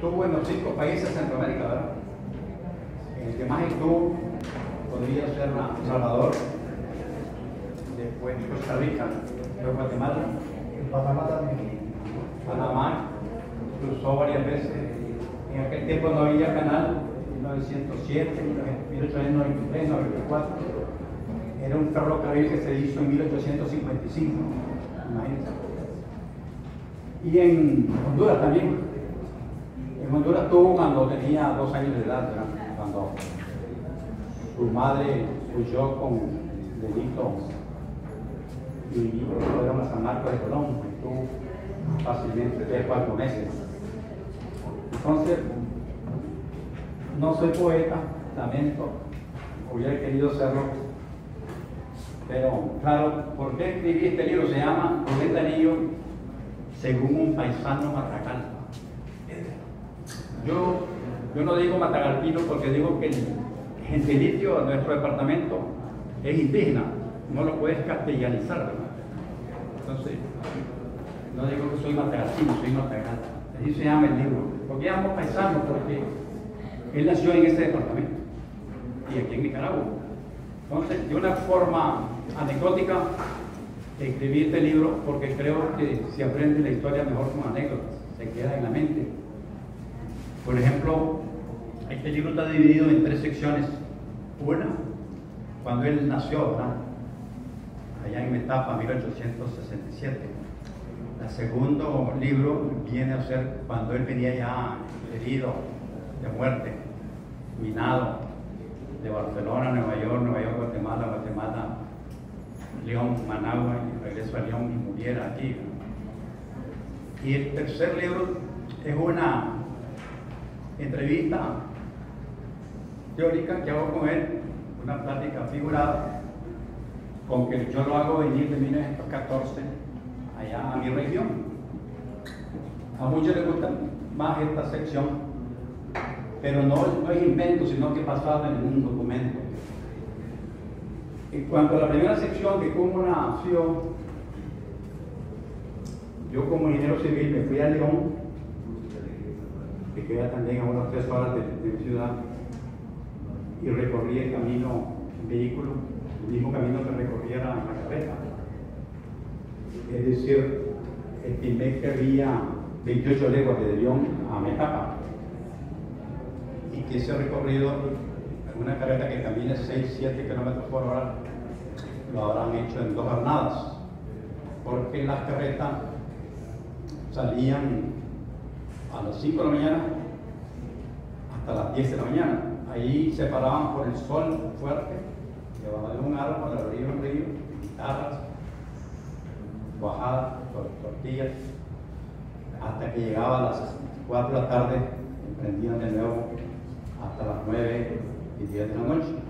estuvo en los cinco países de Centroamérica, ¿verdad? En el que más estuvo podría ser Salvador, después Costa Rica, después Guatemala, En Panamá también. Panamá, cruzó varias veces. En aquel tiempo no había canal, 1907, 1893, 94. Era un ferrocarril que se hizo en 1855, imagínense. Y en Honduras también. En Honduras tuvo cuando tenía dos años de edad, cuando su madre huyó con delito y fueron a San Marcos de Colón, estuvo fácilmente tres, cuatro meses. Entonces, no soy poeta, lamento, hubiera querido serlo, pero claro, ¿por qué escribí este libro? Se llama Rubén Darío, según un paisano matracal. Yo, yo no digo matagalpino porque digo que el gentilicio de nuestro departamento es indígena, no lo puedes castellanizar. Entonces, no digo que soy matagalpino, soy matagal. Así se llama el libro. Porque llamamos paisano porque él nació en ese departamento y aquí en Nicaragua. Entonces, de una forma anecdótica, escribí este libro porque creo que se aprende la historia mejor con anécdotas, se queda en la mente. Por ejemplo, este libro está dividido en tres secciones. Una, cuando él nació, allá en Metapa, 1867. El segundo libro viene a ser cuando él venía ya herido de muerte, minado, de Barcelona, Nueva York, Nueva York, Guatemala, Guatemala, León, Managua, y regreso a León y muriera aquí. Y el tercer libro es una entrevista teórica que hago con él, una plática figurada, con que yo lo hago venir de 1914 allá a mi región. A muchos les gusta más esta sección, pero no, no es invento, sino que pasaba en un documento. En cuanto a la primera sección de cómo nació, yo como ingeniero civil me fui a León, que queda también a unas tres horas de, mi ciudad, y recorrí el camino en vehículo, el mismo camino que recorriera la carreta. Es decir, estimé que había 28 leguas de León a Metapa y que ese recorrido, una carreta que camina 6, 7 kilómetros por hora, lo habrán hecho en dos jornadas, porque las carretas salían a las 5 de la mañana hasta las 10 de la mañana. Ahí se paraban por el sol fuerte, de un árbol, de un río, guitarras, bajadas, tortillas, hasta que llegaba a las 4 de la tarde, emprendían de nuevo hasta las 9 y 10 de la noche.